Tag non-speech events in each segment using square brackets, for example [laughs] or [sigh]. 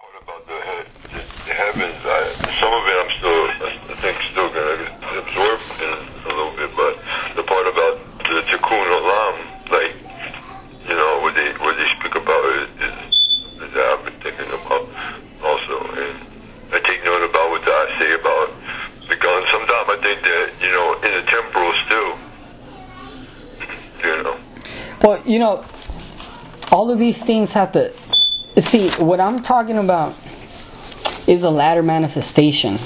What about the, he- the, the heavens? I, some of it I'm still, I think, still gonna absorb in a little bit, but the part about the Tikkun Olam, like, you know, what they what they speak about is, is that I've been thinking about also, and I take note about what I say about the gun. Sometimes I think that you know, in the temporal still, you know. Well, you know, all of these things have to see what I'm talking about is a latter manifestation,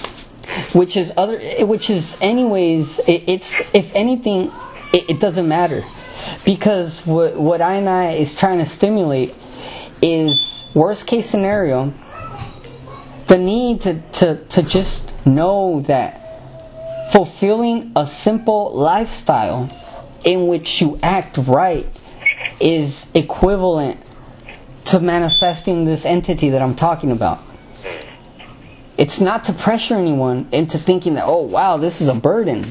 which is other, which is anyways. It, it's if anything, it, it doesn't matter because what what I and I is trying to stimulate is worst case scenario. The need to, to, to just know that fulfilling a simple lifestyle in which you act right is equivalent to manifesting this entity that I'm talking about. It's not to pressure anyone into thinking that, oh wow, this is a burden.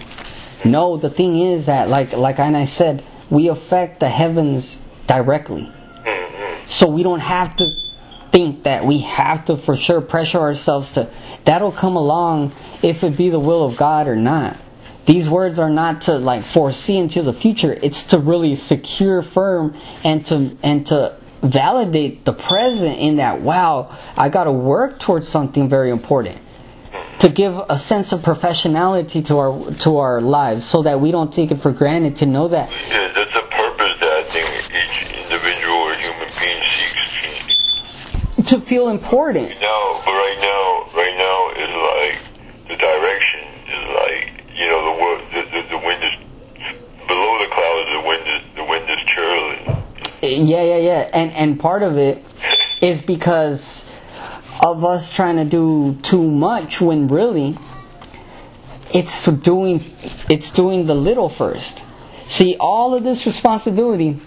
No, the thing is that like like I said, we affect the heavens directly. So we don't have to think that we have to for sure pressure ourselves to that'll come along if it be the will of God or not. These words are not to like foresee into the future. It's to really secure firm and to and to validate the present in that wow, I got to work towards something very important. To give a sense of professionality to our to our lives so that we don't take it for granted to know that Yeah, that's a purpose that I think each individual or human being seeks. to feel important. Now, but right now, right now is like the direction is like you know the wo- the, the, the wind is below the clouds. The wind is the wind is churling. Yeah, yeah, yeah. And and part of it is because of us trying to do too much when really it's doing it's doing the little first. See all of this responsibility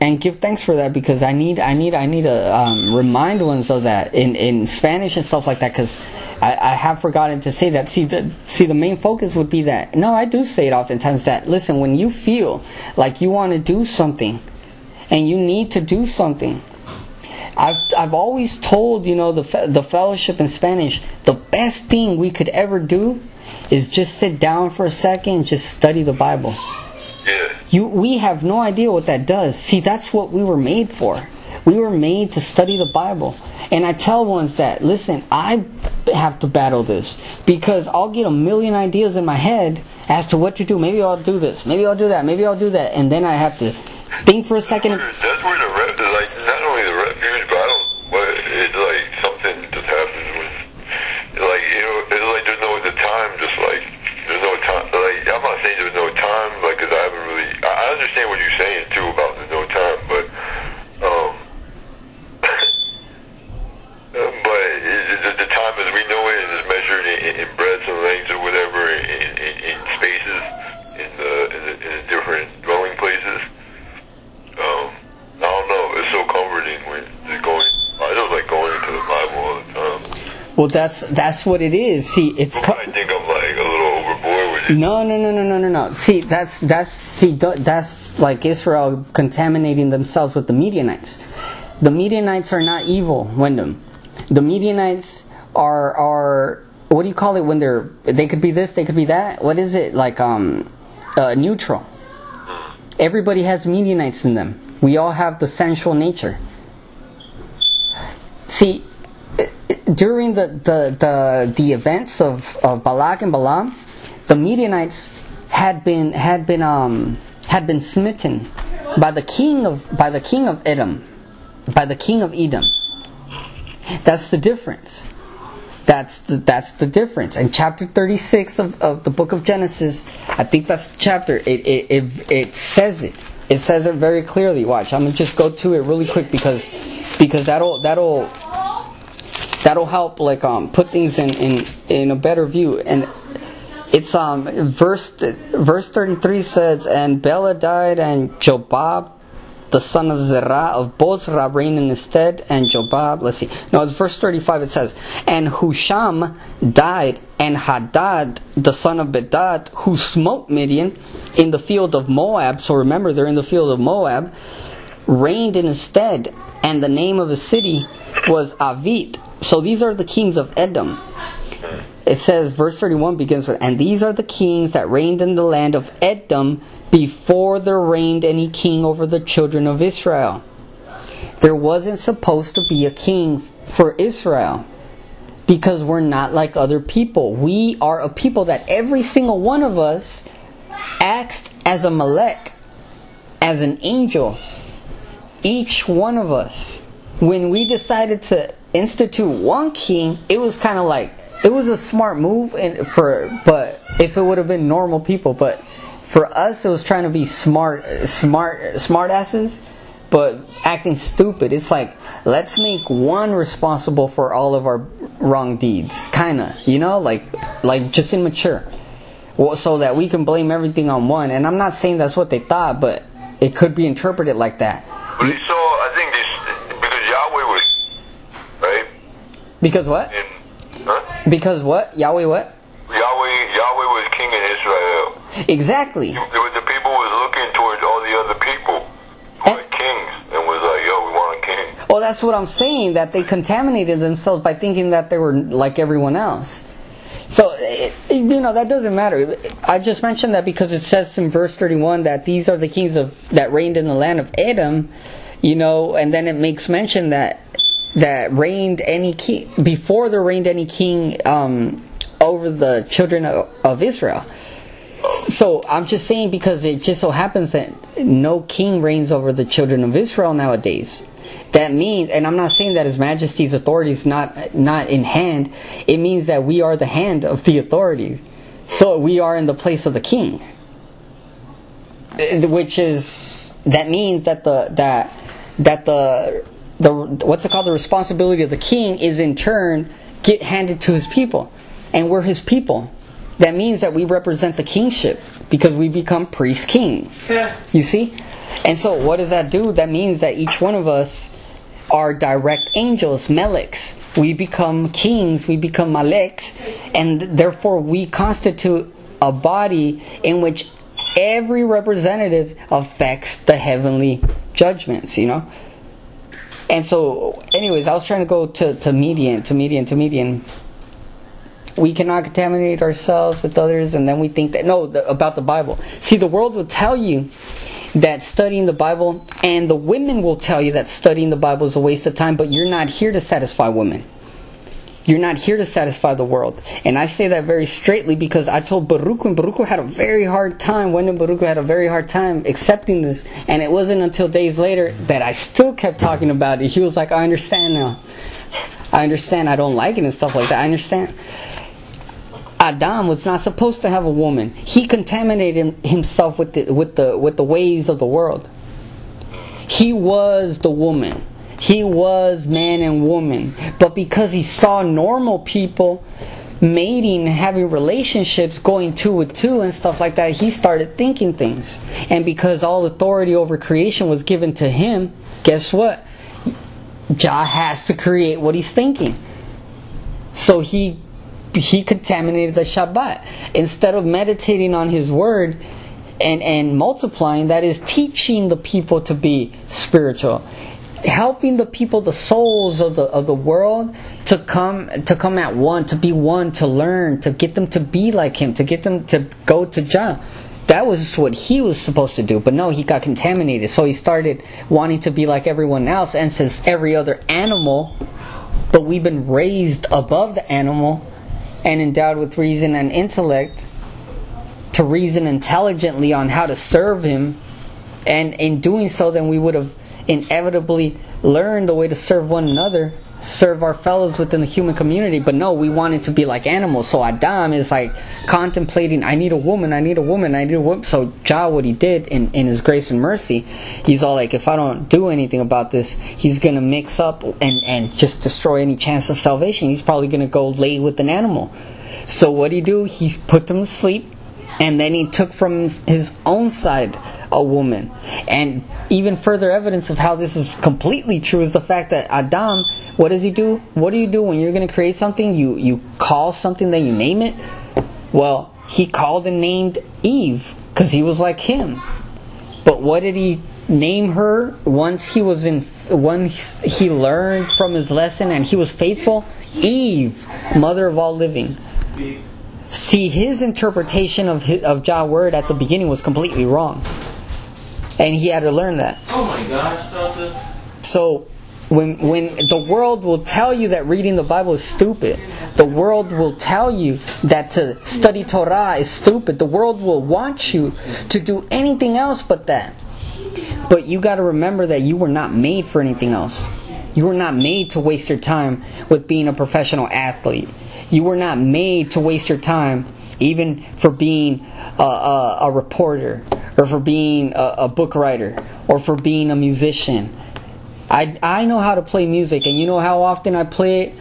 and give thanks for that because I need I need I need to um, remind ones of that in in Spanish and stuff like that because I, I have forgotten to say that. See the see the main focus would be that no I do say it oftentimes that listen when you feel like you want to do something and you need to do something. I've I've always told you know the the fellowship in Spanish the best thing we could ever do is just sit down for a second and just study the Bible. Yeah, You, we have no idea what that does. See, that's what we were made for. We were made to study the Bible. And I tell ones that, listen, I have to battle this because I'll get a million ideas in my head as to what to do. Maybe I'll do this. Maybe I'll do that. Maybe I'll do that. And then I have to think for a second re- like not only the refuge, but I don't. But it's like something just happens when like you know it's like there's no the time. Just like there's no time. Like I'm not saying there's no time, like 'cause I haven't really. I I understand what you're saying too about there's no time, but um. Uh, but it, the, the time as we know it is measured in, in breadths and lengths or whatever, in, in, in spaces, in the, in the in the different dwelling places. Um, I don't know. It's so comforting when just going. I just like going into the Bible all the time. Well, that's that's what it is. See, it's. Co- I think I'm like a little overboard with it. No, no, no, no, no, no, no. See, that's that's see that's like Israel contaminating themselves with the Midianites. The Midianites are not evil, Wendim. The Midianites are are what do you call it when they're they could be this, they could be that. What is it like? Um, uh, neutral. Everybody has Midianites in them. We all have the sensual nature. See, during the, the, the, the events of, of Balak and Balaam, the Midianites had been had been um had been smitten by the king of by the king of Edom, by the king of Edom. That's the difference. That's the that's the difference. In chapter thirty six of, of the book of Genesis, I think that's the chapter. It it, it it says it. It says it very clearly. Watch, I'm gonna just go to it really quick because because that'll that'll that'll help like um put things in in in a better view. And it's um verse verse 33 says and Bela died and Jobab the son of Zerah of Bozrah reigned in his stead and Jobab let's see. No it's verse 35 it says and Husham died and Hadad the son of Bedad who smote Midian in the field of Moab so remember they're in the field of Moab reigned in his stead and the name of his city was Avit so these are the kings of Edom. It says, verse 31 begins with, And these are the kings that reigned in the land of Edom before there reigned any king over the children of Israel. There wasn't supposed to be a king for Israel because we're not like other people. We are a people that every single one of us acts as a malek, as an angel. Each one of us. When we decided to institute one king, it was kind of like it was a smart move and for but if it would have been normal people, but for us it was trying to be smart smart smart asses but acting stupid. It's like let's make one responsible for all of our wrong deeds, kind of, you know, like like just immature, well, so that we can blame everything on one. And I'm not saying that's what they thought, but it could be interpreted like that. But he saw, I think, this because Yahweh was right. Because what? And, huh? Because what? Yahweh what? Yahweh, Yahweh was king in Israel. Exactly. Was- The people was looking towards all the other people who And- kings and was like, "Yo, we want a king." Well, that's what I'm saying. That they contaminated themselves by thinking that they were like everyone else. So, it, you know, that doesn't matter. I just mentioned that because it says in verse 31 that these are the kings of that reigned in the land of Edom, you know, and then it makes mention that that reigned any king before there reigned any king um, over the children of, of Israel. So I'm just saying because it just so happens that no king reigns over the children of Israel nowadays. That means, and I'm not saying that His Majesty's authority is not not in hand. It means that we are the hand of the authority. So we are in the place of the king, which is that means that the that that the the what's it called the responsibility of the king is in turn get handed to his people, and we're his people. That means that we represent the kingship because we become priest king. Yeah. You see? And so what does that do? That means that each one of us are direct angels, meleks. We become kings, we become maleks, and therefore we constitute a body in which every representative affects the heavenly judgments, you know? And so, anyways, I was trying to go to, to Midian, to Midian, to Midian. We cannot contaminate ourselves with others and then we think that no the, about the bible. See the world will tell you that studying the bible and the women will tell you that studying the bible is a waste of time but you're not here to satisfy women you're not here to satisfy the world. And i say that very straightly because i told baruch and baruch had a very hard time when baruch had a very hard time accepting this? And it wasn't until days later that i still kept talking about it. He was like i understand now. I understand. I don't like it and stuff like that. I understand. Adam was not supposed to have a woman. He contaminated himself with the with the with the ways of the world. He was the woman. He was man and woman. But because he saw normal people mating, having relationships, going two with two and stuff like that, he started thinking things. And because all authority over creation was given to him, guess what? Jah has to create what he's thinking. So he he contaminated the Shabbat. Instead of meditating on his word and, and multiplying, that is teaching the people to be spiritual. Helping the people, the souls of the of the world, to come to come at one, to be one, to learn, to get them to be like him, to get them to go to John. That was what he was supposed to do, but no, he got contaminated. So he started wanting to be like everyone else, and since every other animal, but we've been raised above the animal, and endowed with reason and intellect to reason intelligently on how to serve him and in doing so then we would have inevitably learn the way to serve one another serve our fellows within the human community. But no we wanted to be like animals. So adam is like contemplating i need a woman i need a woman i need a woman. So jah what he did in, in his grace and mercy he's all like if i don't do anything about this he's gonna mix up and, and just destroy any chance of salvation. He's probably gonna go lay with an animal. So what he do he put them to sleep and then he took from his own side a woman. And even further evidence of how this is completely true is the fact that Adam, what does he do? What do you do when you're going to create something? You you call something, then you name it. Well, he called and named Eve because he was like him. But what did he name her once he was in once he learned from his lesson and he was faithful, Eve, mother of all living. See, his interpretation of his, of Jah word at the beginning was completely wrong, and he had to learn that. Oh my gosh, Delta. So when when the world will tell you that reading the Bible is stupid, the world will tell you that to study Torah is stupid. The world will want you to do anything else but that. But you got to remember that you were not made for anything else. You were not made to waste your time with being a professional athlete. You were not made to waste your time even for being a, a, a reporter or for being a, a book writer or for being a musician. I, I know how to play music, and you know how often I play it?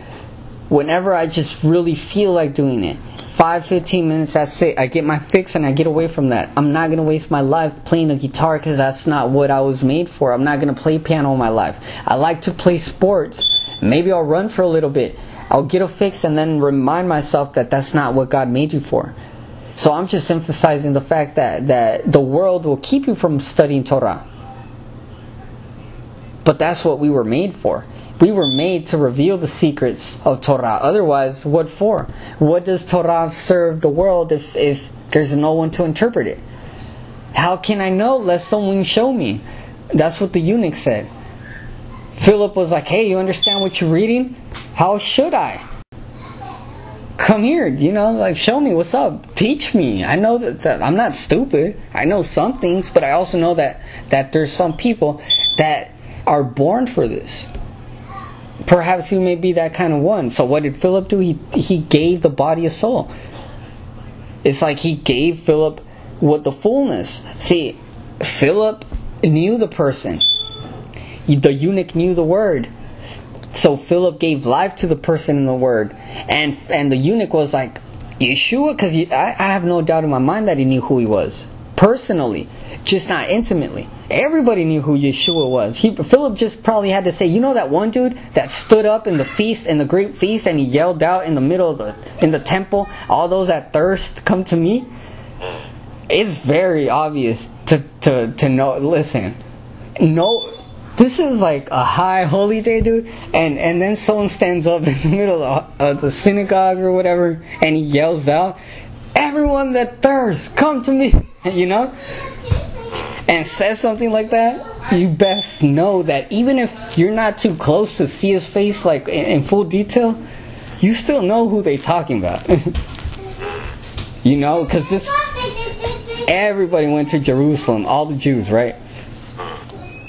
Whenever I just really feel like doing it. Five, 15 minutes, that's it. I get my fix and I get away from that. I'm not gonna waste my life playing the guitar because that's not what I was made for. I'm not gonna play piano all my life. I like to play sports. Maybe I'll run for a little bit. I'll get a fix and then remind myself that that's not what God made you for. So I'm just emphasizing the fact that, that the world will keep you from studying Torah. But that's what we were made for. We were made to reveal the secrets of Torah. Otherwise, what for? What does Torah serve the world if, if there's no one to interpret it? How can I know? Let someone show me. That's what the eunuch said. Philip was like, hey, you understand what you're reading? How should I? Come here, you know, like show me what's up. Teach me. I know that, that I'm not stupid. I know some things, but I also know that that there's some people that are born for this. Perhaps you may be that kind of one. So what did Philip do? He he gave the body a soul. It's like he gave Philip what the fullness. See, Philip knew the person. The eunuch knew the word. So Philip gave life to the person in the word, and and the eunuch was like, Yeshua, because I, I have no doubt in my mind that he knew who he was personally, just not intimately. Everybody knew who Yeshua was. He, Philip just probably had to say, you know that one dude that stood up in the feast, in the great feast, and he yelled out in the middle of the in the temple, all those that thirst, come to me. It's very obvious to to to know. Listen, no. This is like a high holy day, dude, and and then someone stands up [laughs] in the middle of, the synagogue or whatever, and he yells out, "Everyone that thirsts, come to me!" [laughs] You know, and says something like that, you best know that even if you're not too close to see his face like in, in full detail, you still know who they talking about. [laughs] you know, because this everybody went to Jerusalem, all the Jews, right?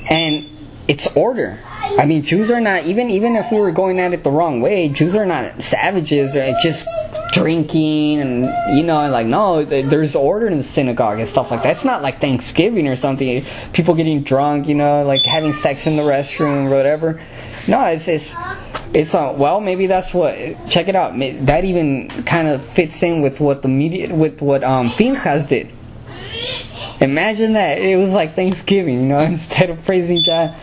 And it's order. I mean, Jews are not even even if we were going at it the wrong way. Jews are not savages. Or just drinking and you know like no there's order in the synagogue and stuff like that it's not like thanksgiving or something people getting drunk you know like having sex in the restroom or whatever no it's it's it's uh, well maybe that's what check it out that even kind of fits in with what the media with what um Pinchas did imagine that it was like thanksgiving you know [laughs] instead of praising god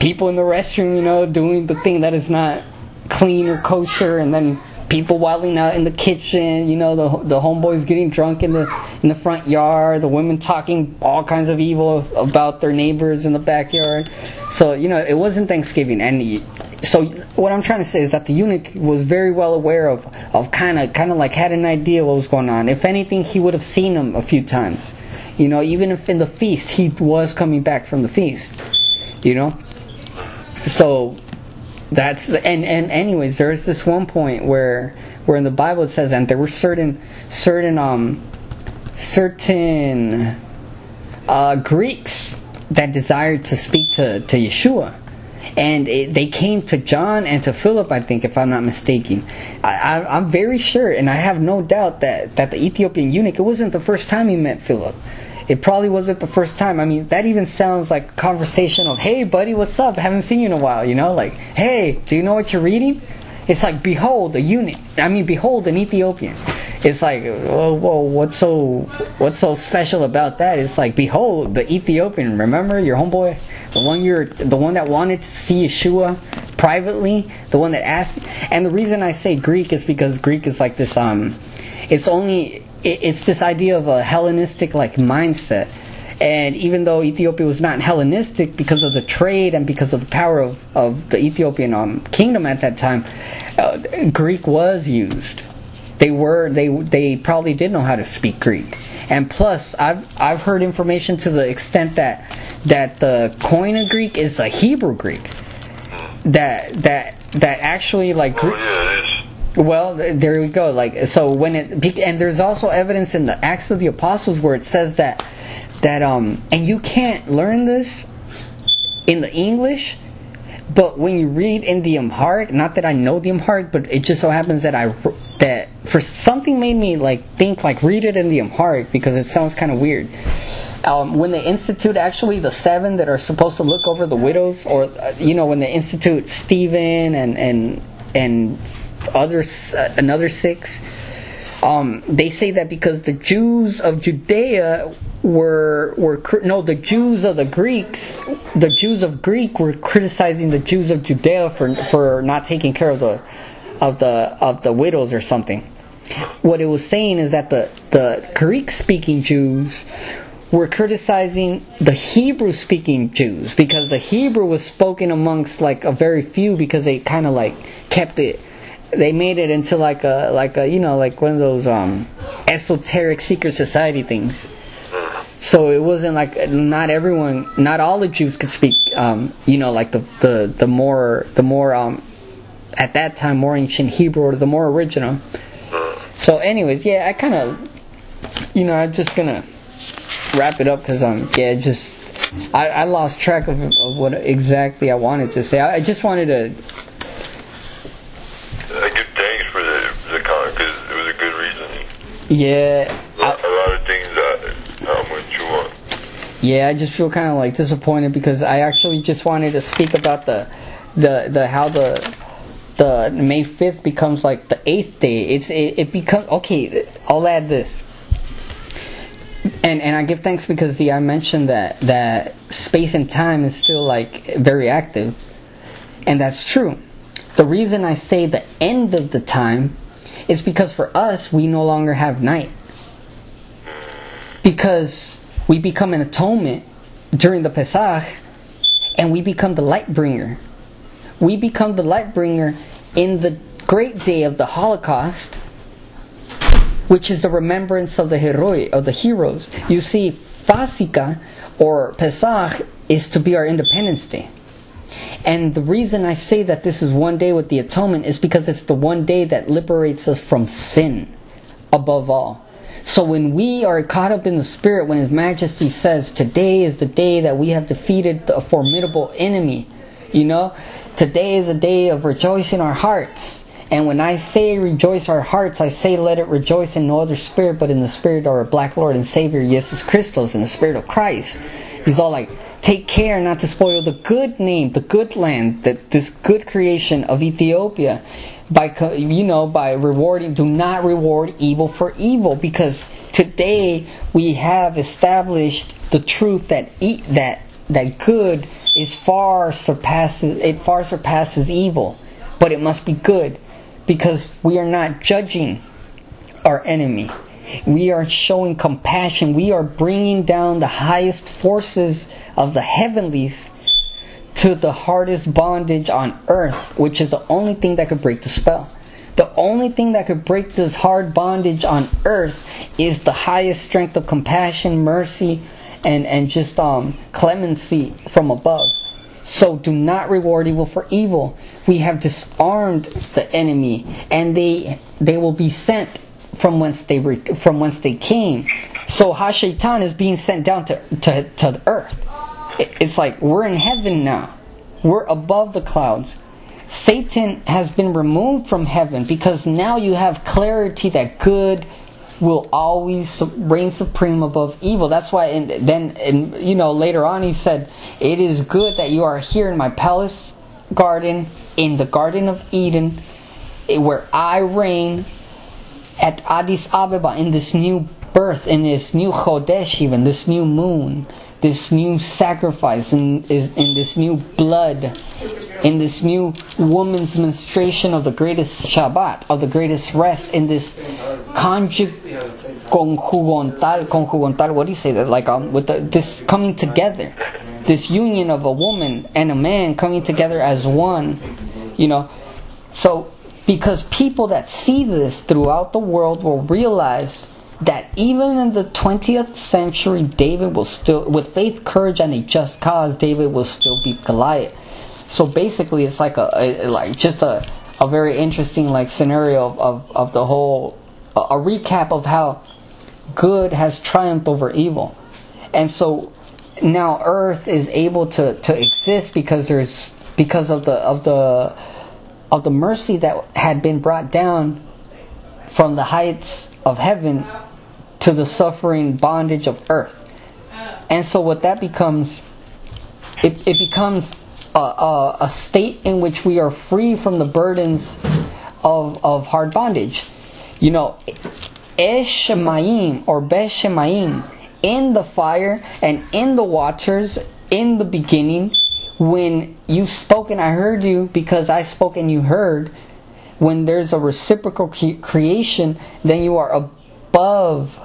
people in the restroom you know doing the thing that is not clean or kosher and then people wilding out in the kitchen, you know, the the homeboys getting drunk in the in the front yard, the women talking all kinds of evil about their neighbors in the backyard. So, you know, it wasn't Thanksgiving and so what I'm trying to say is that the eunuch was very well aware of of kind of kind of like had an idea what was going on. If anything, he would have seen him a few times. You know, even if in the feast he was coming back from the feast. You know? So that's and and anyways, there's this one point where where in the Bible it says and there were certain certain um certain uh, Greeks that desired to speak to, to Yeshua. And it, they came to John and to Philip, I think, if I'm not mistaken. I, I, I'm very sure, and I have no doubt that, that the Ethiopian eunuch, it wasn't the first time he met Philip. It probably wasn't the first time. I mean, that even sounds like conversational. hey, buddy, what's up? Haven't seen you in a while, you know? Like, hey, do you know what you're reading? It's like, behold, a eunuch. I mean, behold, an Ethiopian. It's like, whoa, whoa, what's so, what's so special about that? It's like, behold, the Ethiopian. Remember your homeboy, the one you're, the one that wanted to see Yeshua privately, the one that asked. And the reason I say Greek is because Greek is like this. Um, it's only it's this idea of a Hellenistic like mindset. And even though Ethiopia was not Hellenistic because of the trade and because of the power of, of the Ethiopian um, kingdom at that time, uh, Greek was used. They were they they probably did know how to speak Greek. And plus, I've I've heard information to the extent that that the Koine Greek is a Hebrew Greek. That that that actually like Oh Greek, is. Well, there we go. Like so, when it and there's also evidence in the Acts of the Apostles where it says that that um and you can't learn this in the English, but when you read in the Amharic, not that I know the Amharic, but it just so happens that I that for something made me like think like read it in the Amharic because it sounds kind of weird. Um, when they institute actually the seven that are supposed to look over the widows, or uh, you know when they institute Stephen and and and others uh, another six, um, they say that because the Jews of Judea were were no the Jews of the Greeks the Jews of Greek were criticizing the Jews of Judea for for not taking care of the of the of the widows or something. What it was saying is that the the Greek speaking Jews were criticizing the Hebrew speaking Jews because the Hebrew was spoken amongst like a very few because they kind of like kept it they made it into like a like a you know like one of those um esoteric secret society things so it wasn't like not everyone not all the jews could speak um you know like the the the more the more um at that time more ancient hebrew or the more original so anyways yeah i kind of you know i'm just gonna wrap it up because um yeah just I, I lost track of, of what exactly I wanted to say. I, I just wanted to I give thanks for the the comment because it was a good reasoning. Yeah A lot, a lot of things that I went through on. Yeah, I just feel kind of like disappointed because I actually just wanted to speak about the the the how the the May 5th becomes like the 8th day. It's it, it becomes okay, I'll add this. And and I give thanks because the I mentioned that that space and time is still like very active. And that's true. The reason I say the end of the time is because for us we no longer have night because we become an atonement during the Pesach and we become the light bringer. We become the light bringer in the great day of the Holocaust, which is the remembrance of the heroi of the heroes. You see, Fasika or Pesach is to be our Independence Day. And the reason I say that this is one day with the atonement is because it's the one day that liberates us from sin above all. So when we are caught up in the spirit, when His Majesty says, Today is the day that we have defeated a formidable enemy, you know, today is a day of rejoicing our hearts. And when I say rejoice our hearts, I say let it rejoice in no other spirit but in the spirit of our black Lord and Savior Jesus Christos, in the spirit of Christ. He's all like, take care not to spoil the good name, the good land, that this good creation of Ethiopia by you know by rewarding do not reward evil for evil because today we have established the truth that e- that that good is far surpasses it far surpasses evil but it must be good because we are not judging our enemy we are showing compassion we are bringing down the highest forces of the heavenlies to the hardest bondage on earth, which is the only thing that could break the spell. The only thing that could break this hard bondage on earth is the highest strength of compassion, mercy, and, and just um, clemency from above. So do not reward evil for evil. We have disarmed the enemy, and they they will be sent from whence they re- from whence they came. So Hashaitan is being sent down to, to, to the earth. It's like we're in heaven now. We're above the clouds. Satan has been removed from heaven because now you have clarity that good will always reign supreme above evil. That's why, and then, and you know, later on he said, "It is good that you are here in my palace garden, in the Garden of Eden, eh, where I reign at Addis Ababa in this new birth, in this new Chodesh, even this new moon, this new sacrifice, in is in this new blood, in this new woman's menstruation of the greatest Shabbat, of the greatest rest, in this conjug conjugontal, conjugontal. What do you say that? Like um, with the, this coming together, this union of a woman and a man coming together as one. You know, so because people that see this throughout the world will realize that even in the 20th century, David will still, with faith, courage, and a just cause, David will still beat Goliath. So basically, it's like a, a like just a, a very interesting like scenario of, of, of the whole a, a recap of how good has triumphed over evil, and so now Earth is able to, to exist because there's because of the of the of the mercy that had been brought down from the heights of heaven to the suffering bondage of earth. And so what that becomes, it, it becomes a, a, a state in which we are free from the burdens of, of hard bondage. You know, Eshemaim or Beshemaim, in the fire and in the waters, in the beginning, when you spoke and I heard you because I spoke and you heard, when there's a reciprocal creation, then you are above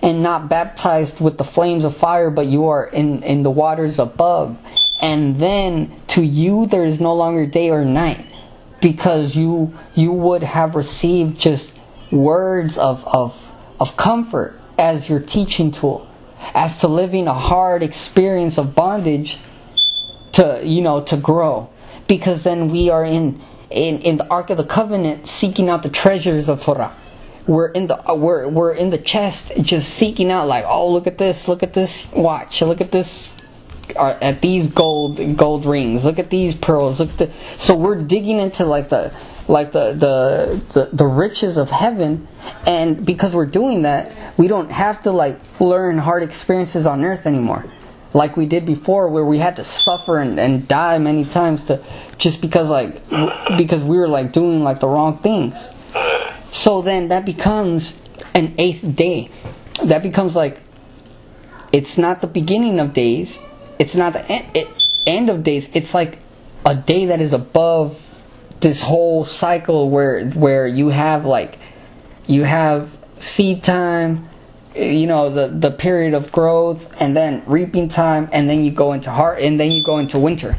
and not baptized with the flames of fire, but you are in, in the waters above. And then to you there is no longer day or night because you you would have received just words of, of, of comfort as your teaching tool. As to living a hard experience of bondage to you know to grow. Because then we are in in, in the Ark of the Covenant seeking out the treasures of Torah. We're in the uh, we're we're in the chest just seeking out like oh look at this look at this watch look at this uh, at these gold gold rings look at these pearls look at the so we're digging into like the like the, the the the riches of heaven. And because we're doing that we don't have to like learn hard experiences on earth anymore like we did before where we had to suffer and, and die many times to just because like because we were like doing like the wrong things so then that becomes an eighth day. That becomes like it's not the beginning of days. It's not the end, end of days. It's like a day that is above this whole cycle where where you have like you have seed time, you know the the period of growth, and then reaping time, and then you go into heart, and then you go into winter.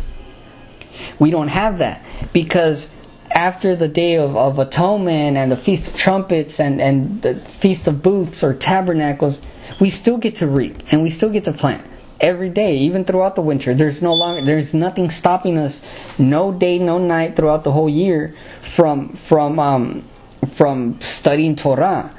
We don't have that because after the day of, of atonement and the feast of trumpets and, and the feast of booths or tabernacles we still get to reap and we still get to plant every day even throughout the winter there's no longer there's nothing stopping us no day no night throughout the whole year from from um from studying torah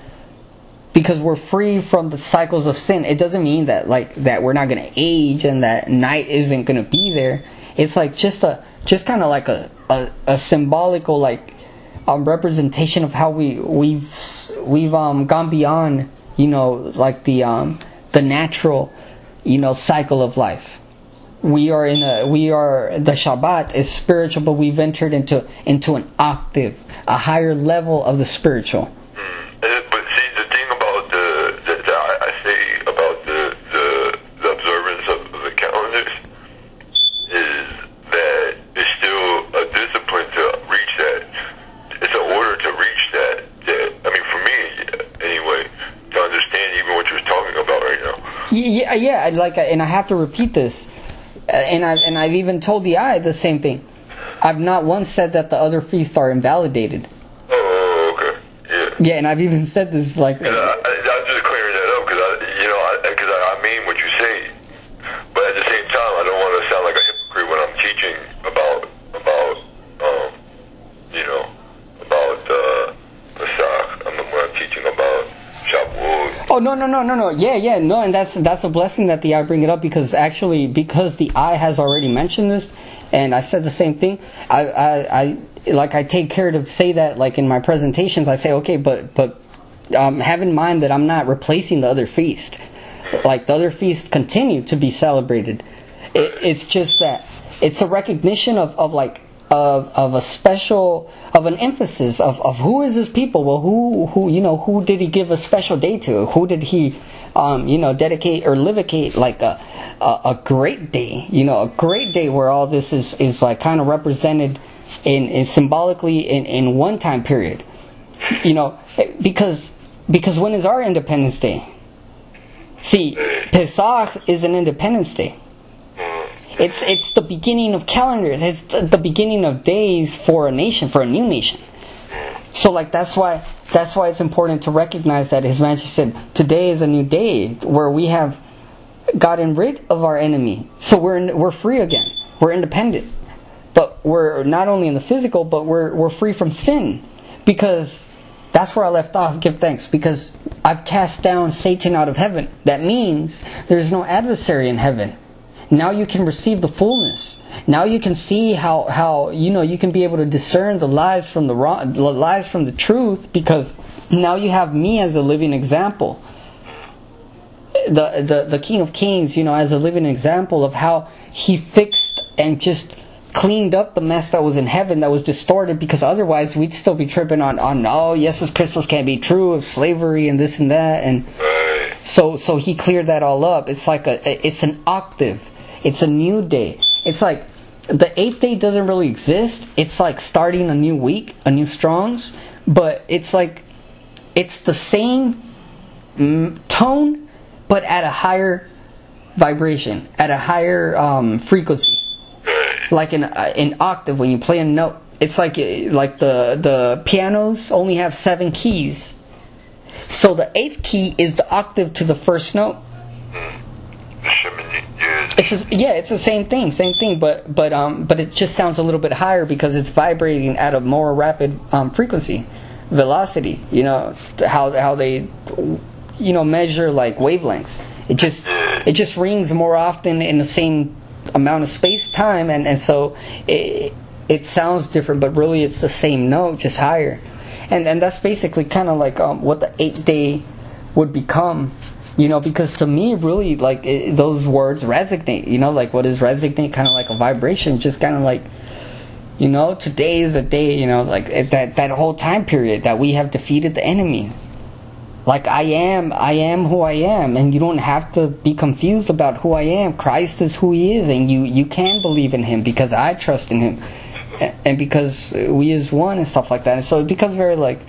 because we're free from the cycles of sin it doesn't mean that like that we're not going to age and that night isn't going to be there it's like just a just kind of like a a, a symbolical like um, representation of how we we've we've um, gone beyond you know like the um, the natural you know cycle of life. We are in a we are the Shabbat is spiritual, but we've entered into into an octave, a higher level of the spiritual. Yeah, like, and I have to repeat this, uh, and I and I've even told the eye the same thing. I've not once said that the other feasts are invalidated. Oh, okay, yeah. Yeah, and I've even said this like. Yeah, I, am just clearing that up because I, you know, because I, I, mean what you say, but at the same time, I don't want to sound like a hypocrite when I'm teaching about about um, you know, about uh, Pesach. I'm when I'm teaching about Oh no no no no no. Yeah yeah. No and that's that's a blessing that the eye bring it up because actually because the eye has already mentioned this and I said the same thing I I, I like I take care to say that like in my presentations I say okay but but um, have in mind that I'm not replacing the other feast. Like the other feasts continue to be celebrated. It, it's just that it's a recognition of, of like of of a special of an emphasis of, of who is his people? Well who who you know who did he give a special day to? Who did he um, you know dedicate or livicate like a, a a great day? You know a great day where all this is is like kind of represented in, in symbolically in, in one time period. You know because because when is our independence day? See pesach is an independence day it's it's the beginning of calendars. It's the, the beginning of days for a nation, for a new nation. So like that's why that's why it's important to recognize that His Majesty said today is a new day where we have gotten rid of our enemy. So we're in, we're free again. We're independent. But we're not only in the physical, but we're we're free from sin because that's where I left off. Give thanks because I've cast down Satan out of heaven. That means there's no adversary in heaven now you can receive the fullness. Now you can see how how you know you can be able to discern the lies from the wrong the lies from the truth because now you have me as a living example. The the the king of kings you know as a living example of how he fixed and just cleaned up the mess that was in heaven that was distorted because otherwise we'd still be tripping on on oh yes this crystals can't be true of slavery and this and that and so so he cleared that all up. It's like a it's an octave it's a new day. It's like the eighth day doesn't really exist. It's like starting a new week, a new Strongs, but it's like it's the same mm, tone, but at a higher vibration, at a higher um, frequency, like an uh, an octave when you play a note. It's like like the the pianos only have seven keys, so the eighth key is the octave to the first note it's just, yeah, it's the same thing, same thing, but but um but it just sounds a little bit higher because it's vibrating at a more rapid um, frequency, velocity. You know how how they you know measure like wavelengths. It just it just rings more often in the same amount of space time, and and so it it sounds different, but really it's the same note, just higher. And and that's basically kind of like um, what the eight day would become you know because to me really like it, those words resonate you know like what is resonate kind of like a vibration just kind of like you know today is a day you know like eh, that that whole time period that we have defeated the enemy. Like i am i am who i am and you don't have to be confused about who i am. Christ is who he is and you you can believe in him because i trust in him. And because we is one and stuff like that. And so it becomes very like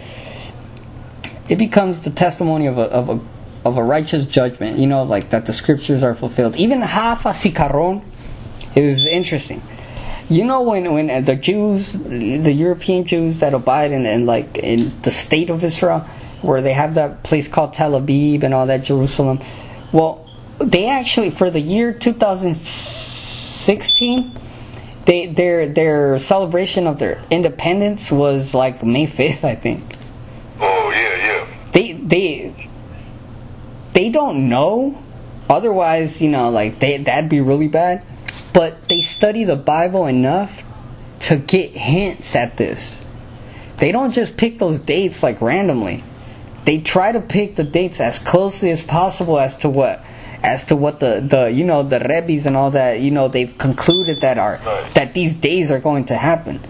it becomes the testimony of a, of a of a righteous judgment, you know, like that the scriptures are fulfilled. Even Hafa Sikaron is interesting. You know when when uh, the Jews, the European Jews that abide in, in like in the state of Israel, where they have that place called Tel Aviv and all that Jerusalem. Well, they actually for the year 2016, they their their celebration of their independence was like May 5th, I think. Oh yeah, yeah. They they they don't know. Otherwise, you know, like they that'd be really bad. But they study the Bible enough to get hints at this. They don't just pick those dates like randomly. They try to pick the dates as closely as possible as to what as to what the, the you know the rebbes and all that you know they've concluded that are right. that these days are going to happen.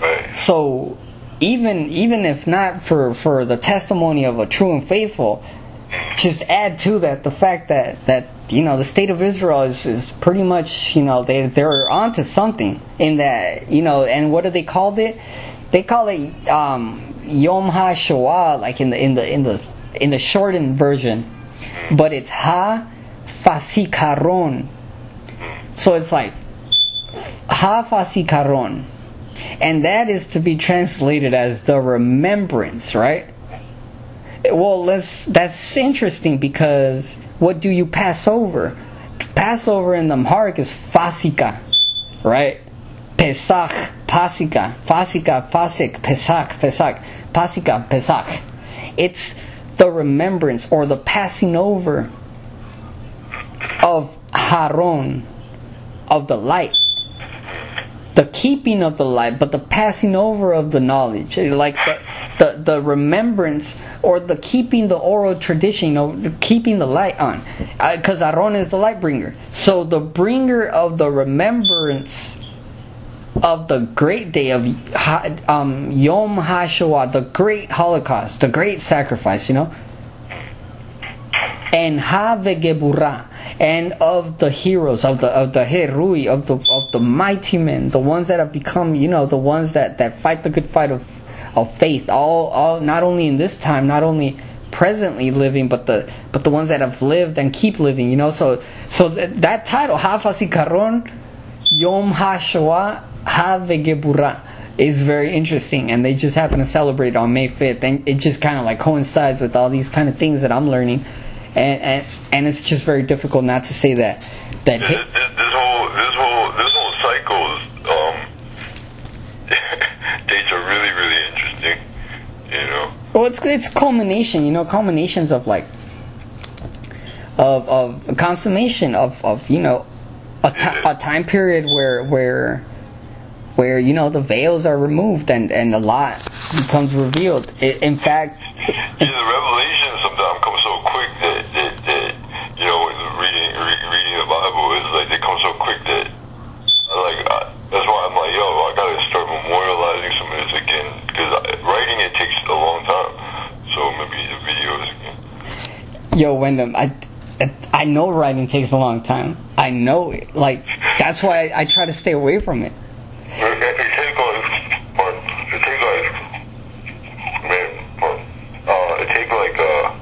Right. So even even if not for for the testimony of a true and faithful, just add to that the fact that that you know the state of Israel is, is pretty much you know they they're onto something in that you know and what do they called it? They call it um, Yom HaShoah like in the in the in the in the shortened version, but it's Ha Fasikaron. So it's like Ha Fasikaron, and that is to be translated as the remembrance, right? Well let's that's interesting because what do you pass over? Passover in the Amharic is fasika right? Pesach pasika fasika pasik pesach pesach pasika pesach. It's the remembrance or the passing over of haron of the light the keeping of the light, but the passing over of the knowledge, like the, the, the remembrance or the keeping the oral tradition, you know, keeping the light on, because uh, Aaron is the light bringer. So the bringer of the remembrance of the great day of um, Yom HaShoah, the great Holocaust, the great sacrifice, you know, and Havegebura, and of the heroes, of the of the Herui, of the of the mighty men, the ones that have become, you know, the ones that that fight the good fight of of faith, all all not only in this time, not only presently living, but the but the ones that have lived and keep living, you know. So so th- that title, Hafasikaron, Yom HaShoah, Havegebura is very interesting and they just happen to celebrate on May 5th and it just kind of like coincides with all these kind of things that I'm learning and and, and it's just very difficult not to say that that This, this, this whole this whole this whole cycle is um [laughs] dates are really really interesting. You know. well it's it's culmination you know culminations of like of of a consummation of of you know a, time period where where where you know the veils are removed and and a lot becomes revealed I in fact Yeah, the revelations sometimes come so quick that, that, that you know, when reading re- reading the Bible is like they come so quick that I like I, that's why I'm like, yo, I gotta start memorializing some of this again because writing it takes a long time. So maybe the videos again. Yo, Wendim, I, I know writing takes a long time. I know it. Like, that's why I, I try to stay away from it. It, it, it takes like, but it takes like, man, but, uh, it takes like, uh,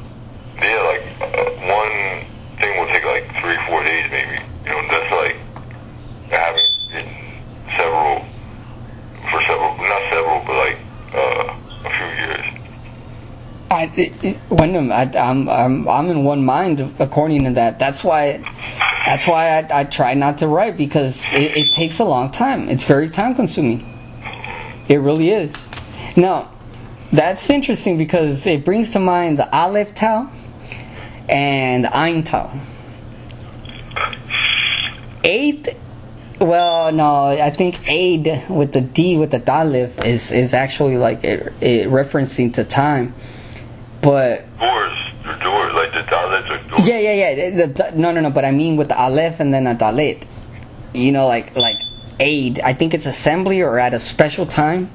yeah, like, uh, one thing will take like three, four days maybe. You know, that's like having written several, for several, not several, but like, uh, a few years. I, it, I, I'm, I'm, I'm in one mind according to that. That's why, that's why I, I try not to write because it, it takes a long time. It's very time consuming. It really is. Now, that's interesting because it brings to mind the Aleph Tau and the Ein Tau. Eight, well, no, I think aid with the D with the Dalif is is actually like it, it referencing to time, but Doors, the doors, like the toilets are doors. yeah, yeah, yeah. The, the, no, no, no. But I mean with the Aleph and then a Dalet. You know, like like aid. I think it's assembly or at a special time.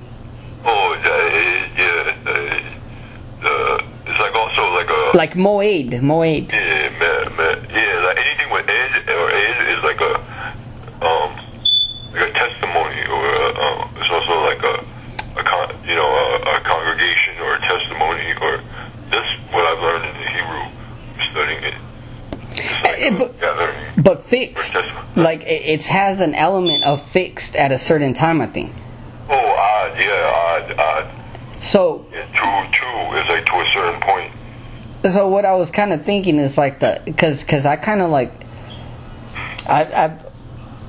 Oh, yeah, yeah, uh, uh, it's like also like a, Like Moed, Moed. Yeah, man, man. Yeah, like anything with ed or ed is like a um like a testimony or a, um, it's also like a a con, you know a, a congregation or a testimony or that's what I've learned in the Hebrew studying it. It's like Eh, a but- gathering. But fixed. Testimony. Like it, it has an element of fixed at a certain time. I think. Oh, odd, yeah, odd, odd. So Yeah, two, two is like to a certain point. so what I was kind of thinking is like the because because I kind of like I I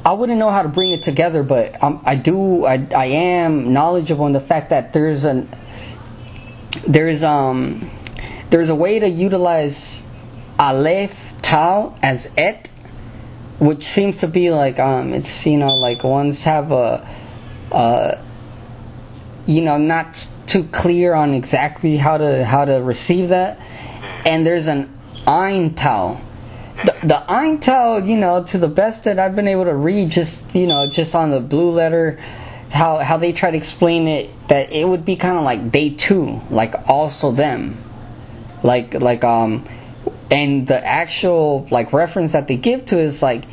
I wouldn't know how to bring it together, but um, I do I I am knowledgeable in the fact that there's an there's um there's a way to utilize aleph tau as et which seems to be like um it's you know like ones have a uh you know not too clear on exactly how to how to receive that. And there's an ein tau. The, the ein tau you know to the best that i've been able to read just you know just on the blue letter how how they try to explain it that it would be kind of like day two like also them. Like like um and the actual like reference that they give to is like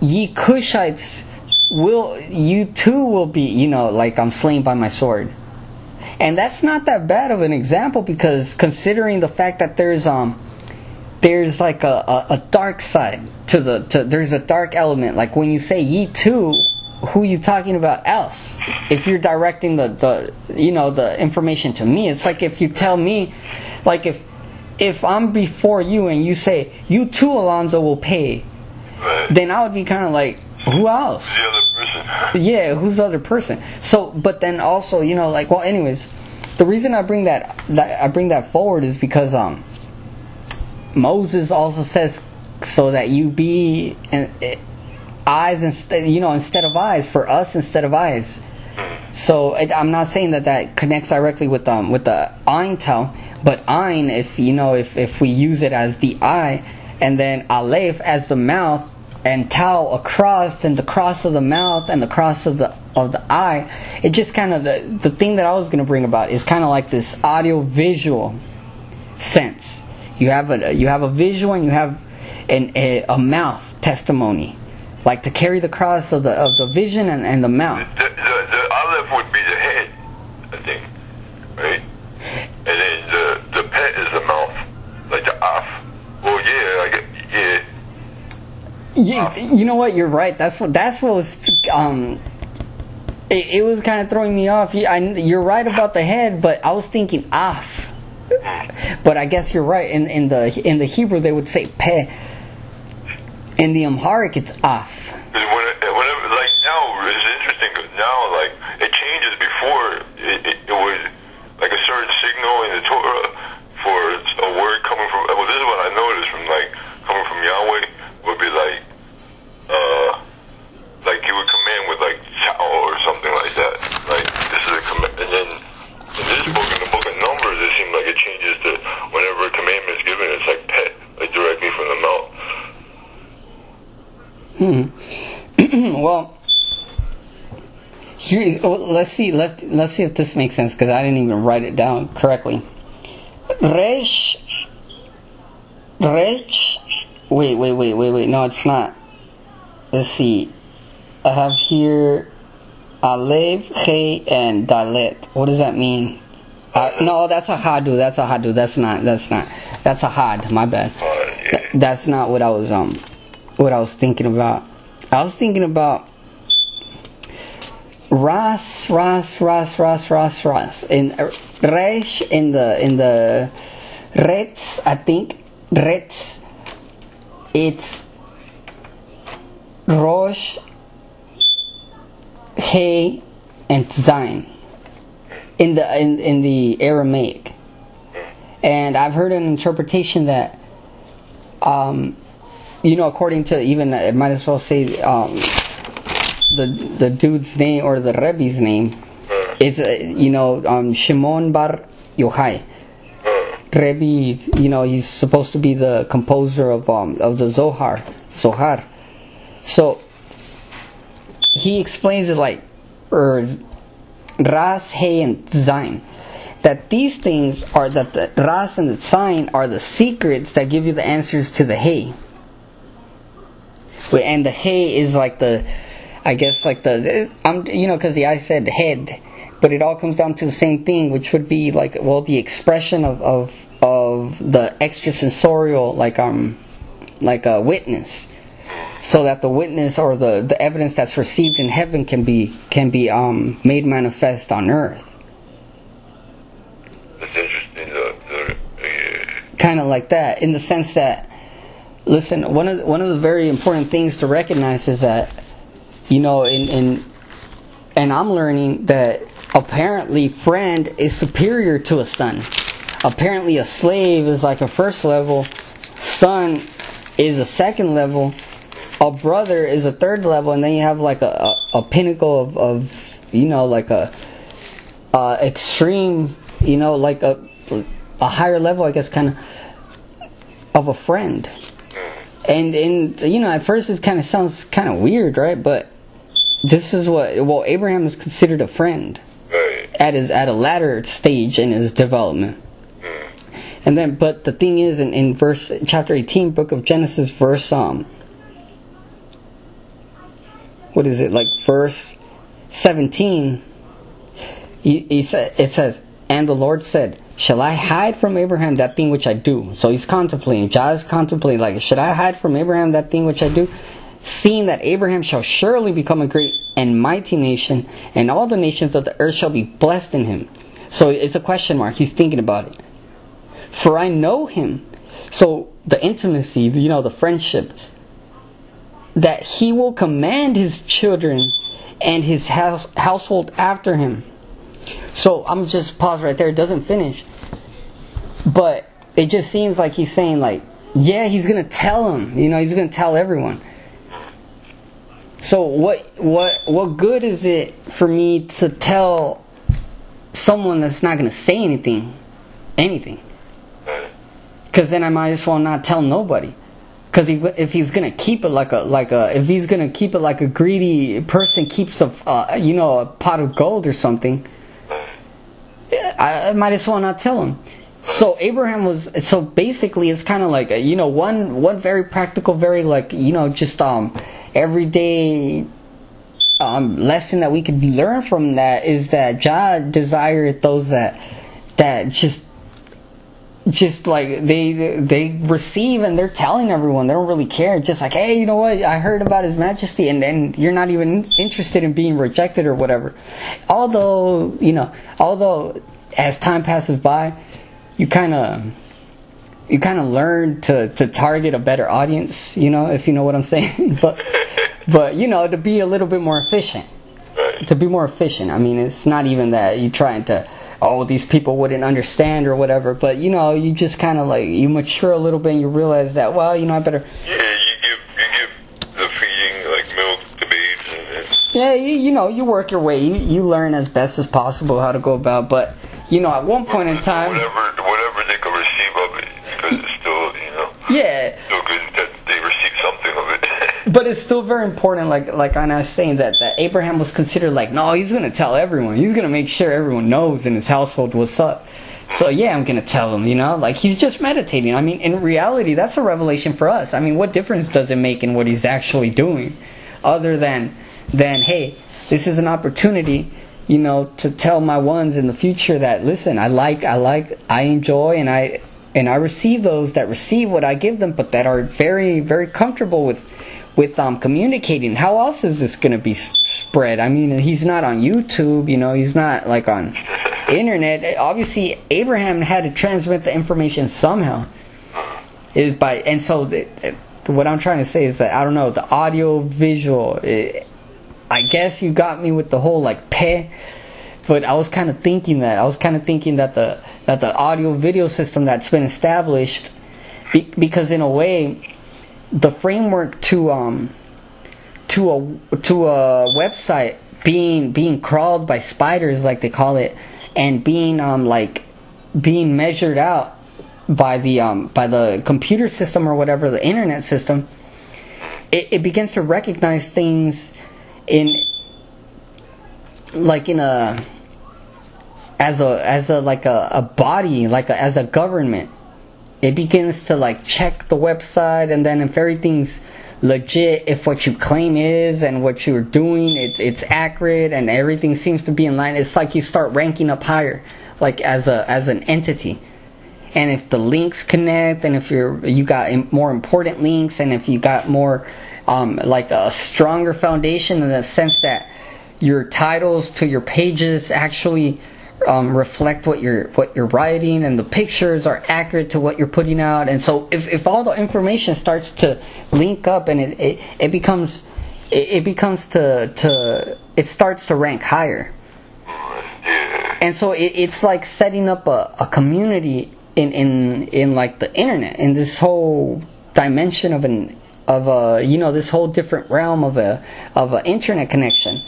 ye Cushites will you too will be you know like I'm slain by my sword. And that's not that bad of an example because considering the fact that there's um there's like a, a, a dark side to the to there's a dark element. Like when you say ye too who you talking about else? If you're directing the, the you know the information to me it's like if you tell me like if if i'm before you and you say you too alonzo will pay Right. then i would be kind of like who else the other person. [laughs] yeah who's the other person so but then also you know like well anyways the reason i bring that, that i bring that forward is because um moses also says so that you be uh, eyes instead you know instead of eyes for us instead of eyes so it, i'm not saying that that connects directly with um with the ein tau but ein if you know if if we use it as the eye and then aleph as the mouth and tau across and the cross of the mouth and the cross of the of the eye. It just kind of the the thing that I was gonna bring about is kind of like this audio visual sense. You have a you have a visual and you have an, a, a mouth testimony, like to carry the cross of the of the vision and, and the mouth. Aleph would be the head, I think, right? And then the the pet is the mouth, like the af. Well, yeah, I get yeah. You, you know what? You're right. That's what that's what was um. It, it was kind of throwing me off. You, I, you're right about the head, but I was thinking af. But I guess you're right. In in the in the Hebrew they would say pe. In the Amharic it's af. When it, whenever, like now, it's interesting 'cause now, like it changes. Before it, it, it was like a certain signal in the Torah for a word coming from. Well, this is what I noticed from like coming from Yahweh would be like, uh, like he would command with like chow or something like that. Like this is a command, and then in this book, in the book of Numbers, it seems like it changes to whenever a commandment is given, it's like pet, like directly from the mouth. Hmm. [clears throat] well, here. Let's see. Let Let's see if this makes sense because I didn't even write it down correctly. Resh. Resh. Wait, wait, wait, wait, wait. No, it's not. Let's see. I have here Alev, He, and Dalet. What does that mean? Uh, no, that's a Hadu. That's a Hadu. That's not. That's not. That's a Had. My bad. Uh. Th- that's not what I was um what I was thinking about. I was thinking about Ras, Ras, Ras, Ras, Ras, Ras. In uh, Resh in the in the Rets, I think Rets. It's Rosh, He, and Zain in the in, in the Aramaic. And I've heard an interpretation that um, you know, according to even it might as well say um, the the dude's name or the Rebbe's name. It's uh, you know um, Shimon Bar Yochai. Rebbe, you know, he's supposed to be the composer of um, of the Zohar, Zohar. So he explains it like, or Ras, He, and Zain. That these things are that the Ras and the Zain are the secrets that give you the answers to the He. And the He is like the, I guess like the, I'm you know because the I said head, but it all comes down to the same thing, which would be like well the expression of of of the extrasensorial like um like a witness so that the witness or the, the evidence that's received in heaven can be can be um, made manifest on earth. It's interesting. The, uh, Kind of like that, in the sense that, listen, one of the, one of the very important things to recognize is that, you know, in in, and I'm learning that apparently friend is superior to a son. Apparently, a slave is like a first level, son is a second level, a brother is a third level, and then you have like a, a, a pinnacle of, of, you know, like a, uh, extreme, you know, like a, a higher level, I guess, kind of, of a friend. And, and, you know, at first it kind of sounds kind of weird, right? But this is what, well, Abraham is considered a friend. At his, at a latter stage in his development. And then, but the thing is, in, in verse, chapter 18, book of Genesis, verse, um, what is it like verse 17 he, he said it says and the lord said shall i hide from abraham that thing which i do so he's contemplating jah is contemplating like should i hide from abraham that thing which i do seeing that abraham shall surely become a great and mighty nation and all the nations of the earth shall be blessed in him so it's a question mark he's thinking about it for i know him so the intimacy you know the friendship that he will command his children and his house, household after him. So I'm just pause right there. It doesn't finish, but it just seems like he's saying like, yeah, he's gonna tell him. You know, he's gonna tell everyone. So what what what good is it for me to tell someone that's not gonna say anything, anything? Because then I might as well not tell nobody. because he, if he's gonna keep it like a like a if he's gonna keep it like a greedy person keeps a uh, you know a pot of gold or something, I, I might as well not tell him. So Abraham was so basically it's kind of like a, you know one one very practical, very like you know just um everyday um lesson that we could learn from that is that Jah desired those that that just just like they they receive and they're telling everyone. They don't really care. Just like hey you know what? I heard about his majesty and then you're not even interested in being rejected or whatever. Although you know although as time passes by you kind of you kind of learn to to target a better audience you know if you know what i'm saying. [laughs] But but you know to be a little bit more efficient Right. to be more efficient. I mean, it's not even that you're trying to, oh, these people wouldn't understand or whatever. But you know, you just kind of like you mature a little bit and you realize that, well, you know, I better, Yeah, you give you give the feeding like milk to babes and, and yeah, you, you know, you work your way. You you learn as best as possible how to go about. But you know, at one point in time, whatever whatever they can receive of it because it's still you know yeah, still good that they receive something of it. But it's still very important. Like like I was saying that that Abraham was considered like, no, he's gonna tell everyone. He's gonna make sure everyone knows in his household what's up. So yeah, I'm gonna tell him. You know, like he's just meditating. I mean, in reality, that's a revelation for us. I mean, what difference does it make in what he's actually doing, other than than hey, this is an opportunity. You know, to tell my ones in the future that listen, I like, I like, I enjoy, and I and I receive those that receive what I give them, but that are very, very comfortable with with um communicating. How else is this going to be spread? I mean, he's not on YouTube, you know, he's not like on internet. Obviously, Abraham had to transmit the information somehow. Is by and so the, what I'm trying to say is that I don't know the audio visual. eh, I guess you got me with the whole like peh but I was kind of thinking that I was kind of thinking that the that the audio video system that's been established, be, because in a way, the framework to um to a to a website being being crawled by spiders like they call it, and being um like being measured out by the um by the computer system or whatever the internet system, it, it begins to recognize things in like in a as a as a like a, a body like a, as a government it begins to like check the website and then if everything's legit if what you claim is and what you're doing it's it's accurate and everything seems to be in line it's like you start ranking up higher like as a as an entity. And if the links connect and if you're you got more important links and if you got more um, like a stronger foundation in the sense that your titles to your pages actually um, reflect what you're what you're writing and the pictures are accurate to what you're putting out. And so if, if all the information starts to link up and it, it, it becomes it, it becomes to to it starts to rank higher. And so it, it's like setting up a, a community in, in in like the internet in this whole dimension of an of a you know this whole different realm of a of an internet connection.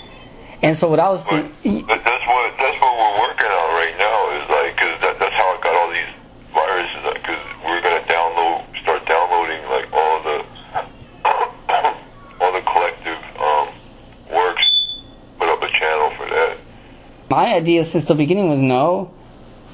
And so what i was thinking that's what that's what we're working on right now. Is like because that, that's how I got all these viruses. Because we're gonna download, start downloading like all the all the collective um, works. Put up a channel for that. My idea since the beginning was no.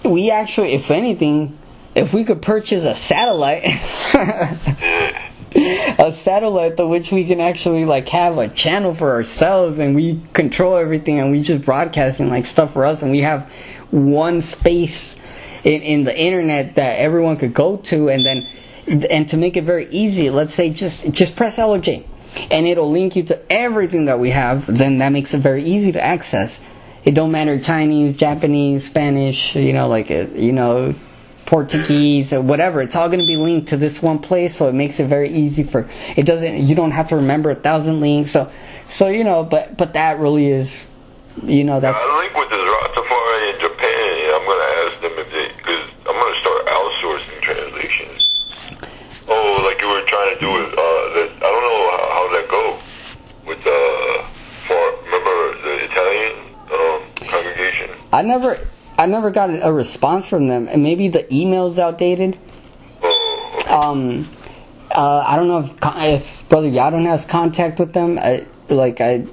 We actually if anything if we could purchase a satellite [laughs] a satellite to which we can actually like have a channel for ourselves and we control everything and we just broadcasting like stuff for us and we have one space in, in the internet that everyone could go to and then and to make it very easy let's say just just press LOJ and it'll link you to everything that we have then that makes it very easy to access it don't matter Chinese Japanese Spanish you know like uh, you know Portuguese or whatever. It's all going to be linked to this one place, so it makes it very easy for. It doesn't. You don't have to remember a thousand links. So, so you know, but but that really is, you know, that's I link with this Rastafari in Japan. I'm gonna ask them if they because I'm gonna start outsourcing translations. Oh, like you were trying to do with uh, that. I don't know how, how that go with uh, for remember the Italian um, congregation. I never. I never got a response from them, and maybe the email's outdated. Um, Uh, I don't know if, if Brother Yadon has contact with them. I, like I,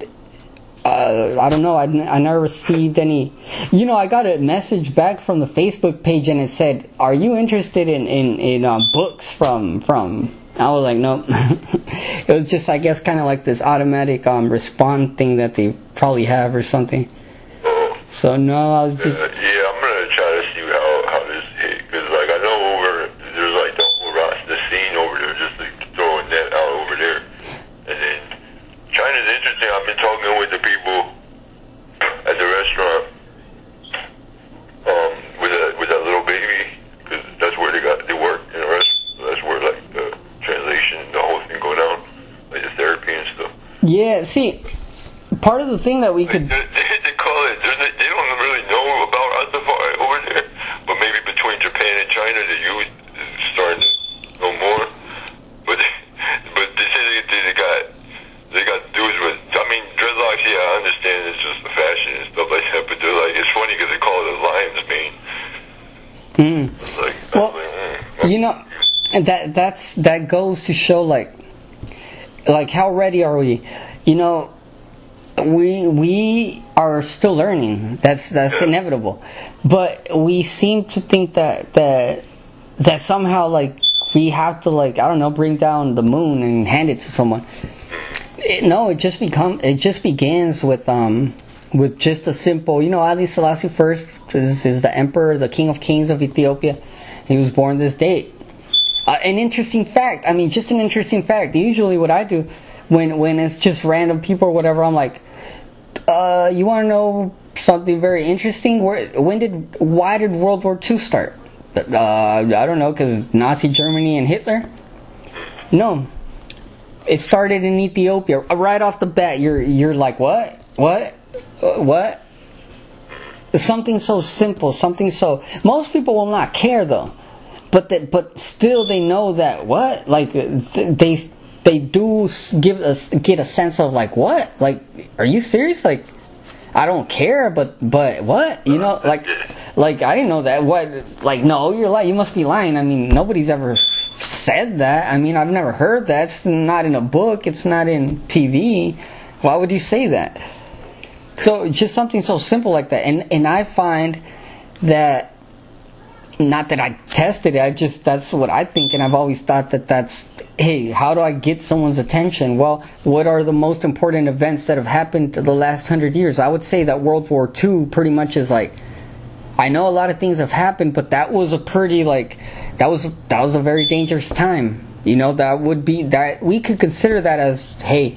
uh, I don't know. I, I never received any. You know, I got a message back from the Facebook page and it said, "Are you interested in in in uh, books from from?" I was like, nope. [laughs] it was just, I guess, kind of like this automatic um, respond thing that they probably have or something. So no, I was Uh, just. yeah, I'm gonna try to see how how this hit because like I know over there's like the whole Rasta scene over there, just like throwing that out over there, and then China's interesting. I've been talking with the people at the restaurant, um, with that with that little baby because that's where they got they work in the restaurant. That's where like the translation, the whole thing go down, like the therapy and stuff. Yeah, see, part of the thing that we could. they, they call it. They, they don't really know about Rastafari over there, but maybe between Japan and China, the youth is starting to know more. But but they say they, they got they got dudes with. I mean, dreadlocks. Yeah, I understand it's just the fashion and stuff like that. But they're like, it's funny because they call it a lion's mane. Mm. Like, Well, I was like, mm, you know and that that's that goes to show like like how ready are we? You know we we are still learning. That's that's inevitable. But we seem to think that that that somehow like we have to like i don't know bring down the moon and hand it to someone. It, no it just become it just begins with um with just a simple you know Haile Selassie first is, is the emperor the king of kings of ethiopia. He was born this date uh, an interesting fact. I mean, just an interesting fact. Usually, what I do when when it's just random people or whatever, I'm like, uh, you want to know something very interesting? Where when did why did World War II start? Uh, I don't know, because Nazi Germany and Hitler. No, it started in Ethiopia. Uh, Right off the bat, you're you're like, what, what, Uh, what? Something so simple, something so. Most people will not care though but that but still they know that what? Like they they do give us get a sense of like what? Like are you serious? Like I don't care but but what? You know uh, like like I didn't know that. What like no you're lying. You must be lying. I mean nobody's ever said that. I mean I've never heard that. It's not in a book. It's not in TV why would you say that? So just something so simple like that. And and I find that not that I tested it, I just that's what I think, and I've always thought that that's hey, how do I get someone's attention? Well, what are the most important events that have happened the last hundred years? I would say that World War II pretty much is like. I know a lot of things have happened, but that was a pretty like that was that was a very dangerous time. You know that would be that we could consider that as hey,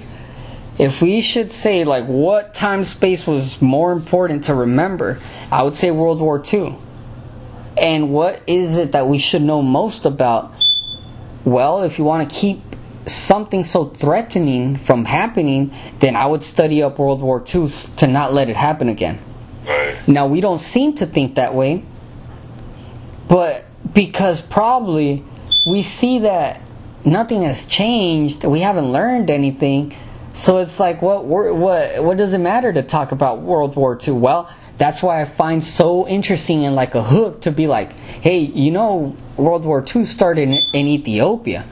if we should say like what time space was more important to remember, I would say World War II. And what is it that we should know most about? Well, if you want to keep something so threatening from happening, then I would study up World War II to not let it happen again. right. Now, we don't seem to think that way, but because probably we see that nothing has changed, we haven't learned anything, so it's like, what, what, what, what does it matter to talk about World War II? Well, that's why I find so interesting and like a hook to be like, hey, you know, World War II started in, in Ethiopia,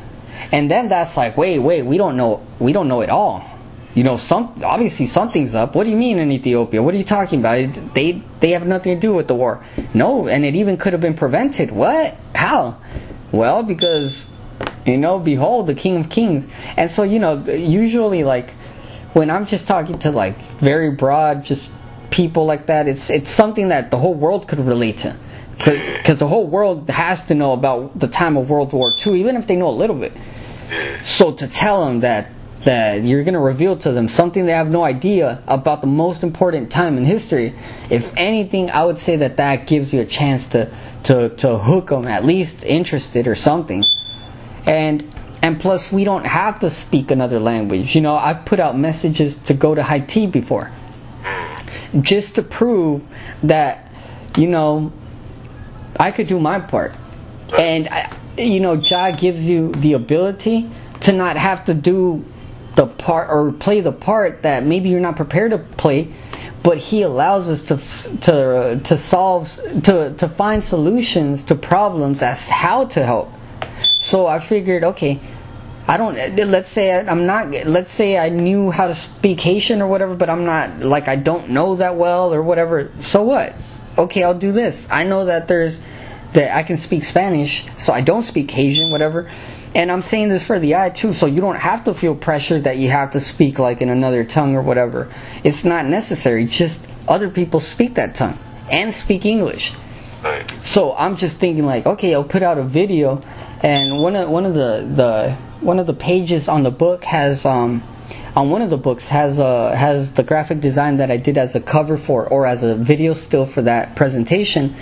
and then that's like, wait, wait, we don't know, we don't know it all. You know, some obviously something's up. What do you mean in Ethiopia? What are you talking about? They they have nothing to do with the war. No, and it even could have been prevented. What? How? Well, because you know, behold, the King of Kings. And so, you know, usually like when I'm just talking to like very broad, just people like that, it's it's something that the whole world could relate to. Because the whole world has to know about the time of World War II, even if they know a little bit. So to tell them that that you're going to reveal to them something they have no idea about the most important time in history, if anything, I would say that that gives you a chance to to to hook them at least interested or something. And and plus, we don't have to speak another language. You know, I've put out messages to go to Haiti before, just to prove that you know I could do my part. And I, you know, Jah gives you the ability to not have to do the part or play the part that maybe you're not prepared to play, but He allows us to to to solve to to find solutions to problems as how to help. So I figured, okay, I don't. Let's say I- I'm not. Let's say I knew how to speak Haitian or whatever, but I'm not like I don't know that well or whatever. So what? Okay, I'll do this. I know that there's that I can speak Spanish, so I don't speak Haitian, whatever. And I'm saying this for the eye too, so you don't have to feel pressure that you have to speak like in another tongue or whatever. It's not necessary. Just other people speak that tongue and speak English. Right. So I'm just thinking like, okay, I'll put out a video, and one of one of the the one of the pages on the book has um on one of the books has uh has the graphic design that I did as a cover for or as a video still for that presentation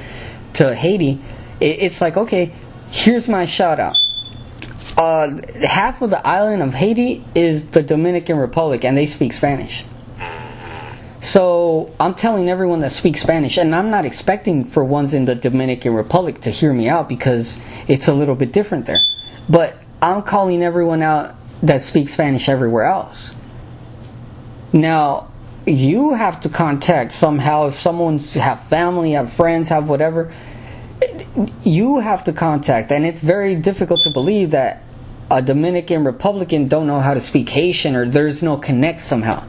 to Haiti. It, it's like okay, here's my shout out. Uh, half of the island of Haiti is the Dominican Republic, and they speak Spanish. So I'm telling everyone that speaks Spanish, and I'm not expecting for ones in the Dominican Republic to hear me out because it's a little bit different there. But I'm calling everyone out that speaks Spanish everywhere else. Now, you have to contact somehow if someone's have family, have friends, have whatever. You have to contact, and it's very difficult to believe that a Dominican Republican don't know how to speak Haitian or there's no connect somehow.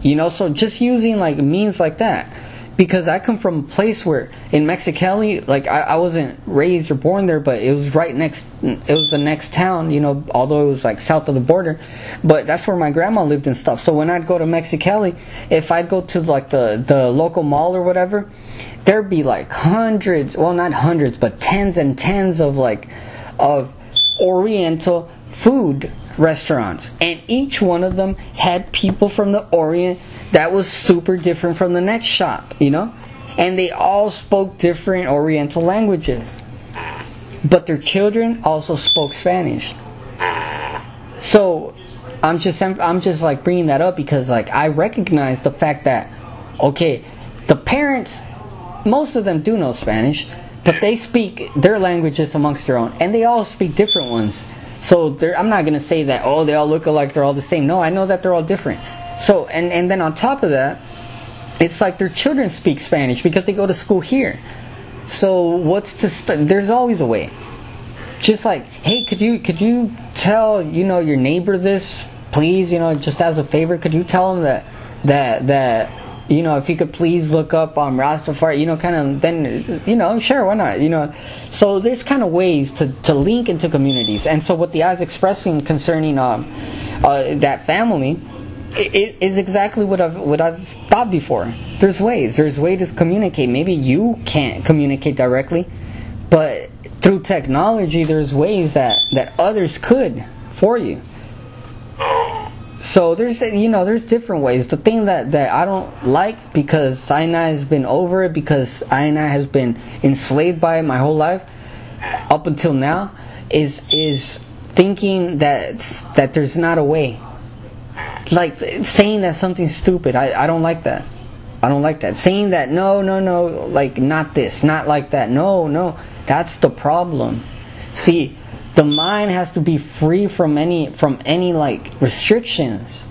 You know, so just using like means like that. Because I come from a place where in Mexicali, like I, I wasn't raised or born there, but it was right next, it was the next town, you know, although it was like south of the border. But that's where my grandma lived and stuff. So when I'd go to Mexicali, if I'd go to like the, the local mall or whatever, there'd be like hundreds, well not hundreds, but tens and tens of like, of Oriental food restaurants, and each one of them had people from the Orient that was super different from the next shop, you know? And they all spoke different Oriental languages. But their children also spoke Spanish. So I'm just I'm just like bringing that up because like I recognize the fact that okay, the parents most of them do know Spanish, but they speak their languages amongst their own, and they all speak different ones. So I'm not gonna say that oh they all look alike, they're all the same. No, I know that they're all different. So and and then on top of that, it's like their children speak Spanish because they go to school here. So what's to st- there's always a way. Just like hey, could you could you tell you know your neighbor this please you know just as a favor could you tell him that that that you know if you could please look up um Rastafari you know kind of then you know sure why not you know so there's kind of ways to to link into communities and so what the eyes expressing concerning um uh, that family i- is exactly what I've what I've thought before. There's ways. There's ways to communicate. Maybe you can't communicate directly, but through technology, there's ways that that others could for you. So there's you know there's different ways. The thing that that I don't like because Sinai has been over it because Sinai has been enslaved by it my whole life up until now is is thinking that that there's not a way. Like saying that something's stupid. I I don't like that. I don't like that. Saying that no no no like not this, not like that. No no. That's the problem. See, the mind has to be free from any from any like restrictions.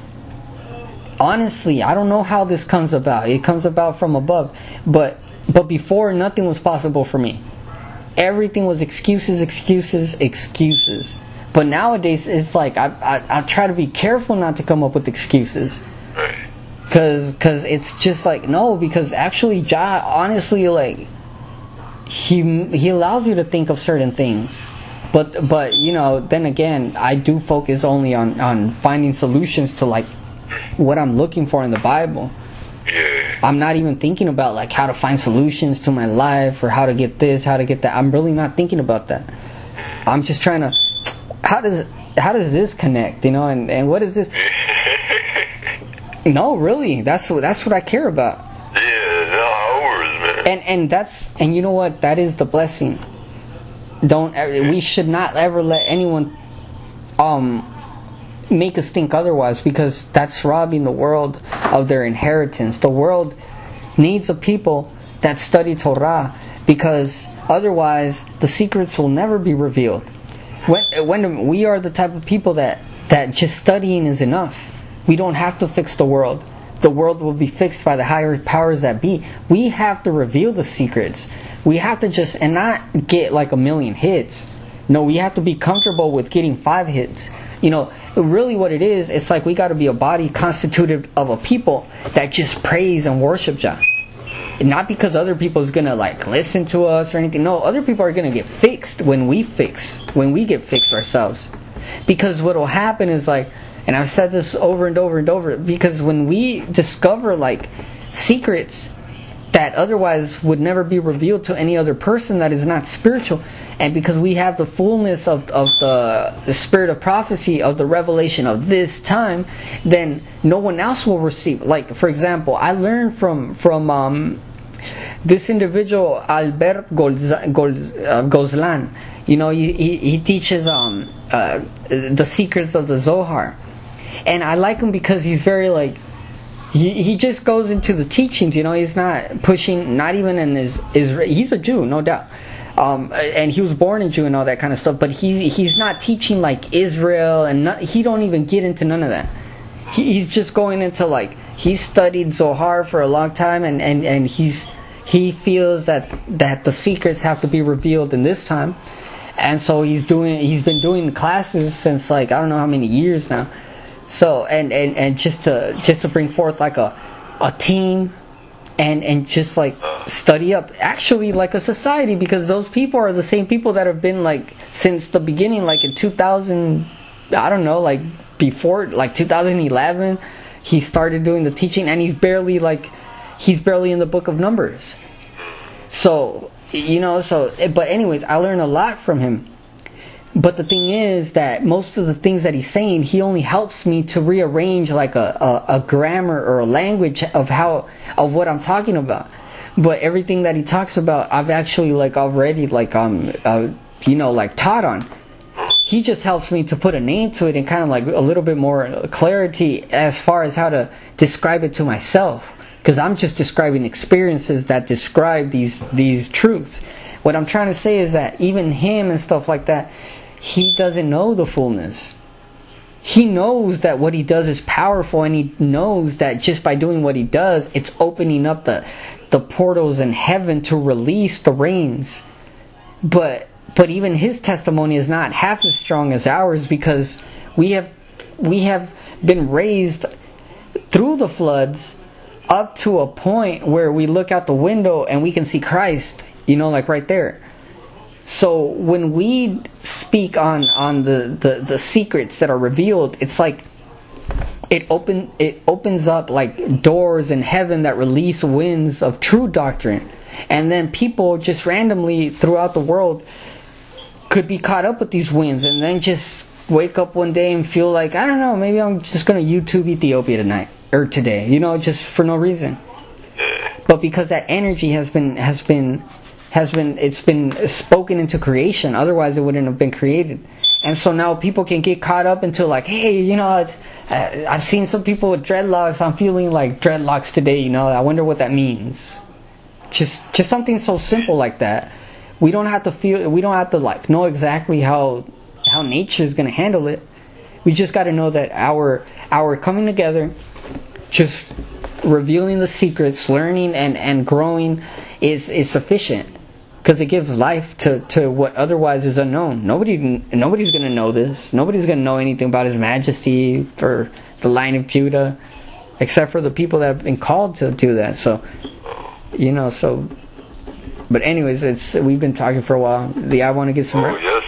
Honestly i don't know how this comes about. It comes about from above. But but before nothing was possible for me. Everything was excuses excuses excuses. But nowadays it's like i i, I try to be careful not to come up with excuses. Cause, cause it's just like no, because actually, Jah honestly like he he allows you to think of certain things, but but you know then again, I do focus only on on finding solutions to like what I'm looking for in the Bible. Yeah. I'm not even thinking about like how to find solutions to my life or how to get this, how to get that. I'm really not thinking about that. I'm just trying to how does how does this connect, you know, and and what is this? [laughs] No, really, that's what that's what I care about. yeah, hours, man. and and that's and you know what that is the blessing don't ever, we should not ever let anyone um make us think otherwise because that's robbing the world of their inheritance. The world needs a people that study torah because otherwise the secrets will never be revealed. When when we are the type of people that that just studying is enough we don't have to fix the world the world will be fixed by the higher powers that be we have to reveal the secrets we have to just and not get like a million hits No, we have to be comfortable with getting five hits. You know, really what it is, it's like we got to be a body constituted of a people that just praise and worship Jah. Not because other people is gonna like listen to us or anything. No, other people are gonna get fixed when we fix, when we get fixed ourselves. Because what will happen is like, and I've said this over and over and over, because when we discover like secrets that otherwise would never be revealed to any other person that is not spiritual. And because we have the fullness of, of the, the spirit of prophecy, of the revelation of this time, then no one else will receive. Like, for example, I learned from, from um, this individual, Albert uh, Gozlan. You know, he, he, he teaches um, uh, the secrets of the Zohar. And I like him because he's very like he, he just goes into the teachings you know he's not pushing not even in his is he's a jew no doubt. Um, and he was born a jew and all that kind of stuff but he he's not teaching like israel and not, he don't even get into none of that. He, he's just going into like he studied zohar for a long time and and and he's he feels that that the secrets have to be revealed in this time. And so he's doing he's been doing the classes since like i don't know how many years now so and, and, and just to just to bring forth like a a team and and just like study up actually like a society because those people are the same people that have been like since the beginning like in 2000 I don't know like before like 2011 he started doing the teaching and he's barely like he's barely in the book of numbers. So you know so but anyways I learned a lot from him but the thing is that most of the things that he's saying, he only helps me to rearrange like a, a, a grammar or a language of how of what I'm talking about. But everything that he talks about, I've actually like already like um uh, you know like taught on. He just helps me to put a name to it and kind of like a little bit more clarity as far as how to describe it to myself. Because I'm just describing experiences that describe these these truths. What I'm trying to say is that even him and stuff like that, he doesn't know the fullness. He knows that what he does is powerful and he knows that just by doing what he does, it's opening up the the portals in heaven to release the rains. But but even his testimony is not half as strong as ours because we have we have been raised through the floods up to a point where we look out the window and we can see Christ, you know, like right there. So when we speak on on the, the, the secrets that are revealed, it's like it open it opens up like doors in heaven that release winds of true doctrine. And then people just randomly throughout the world could be caught up with these winds and then just wake up one day and feel like, I don't know, maybe I'm just gonna YouTube Ethiopia tonight or today, you know, just for no reason. But because that energy has been has been has been it's been spoken into creation. Otherwise it wouldn't have been created. And so now people can get caught up into like hey you know uh, i've seen some people with dreadlocks. I'm feeling like dreadlocks today you know? I wonder what that means. Just just something so simple like that. We don't have to feel we don't have to like know exactly how how nature is going to handle it. We just got to know that our our coming together just revealing the secrets learning and and growing is is sufficient because it gives life to, to what otherwise is unknown. Nobody nobody's gonna know this. Nobody's gonna know anything about His Majesty or the Lion of Judah, except for the people that have been called to do that. So, you know, so. But anyways, it's we've been talking for a while. The I want to get some. Oh yes,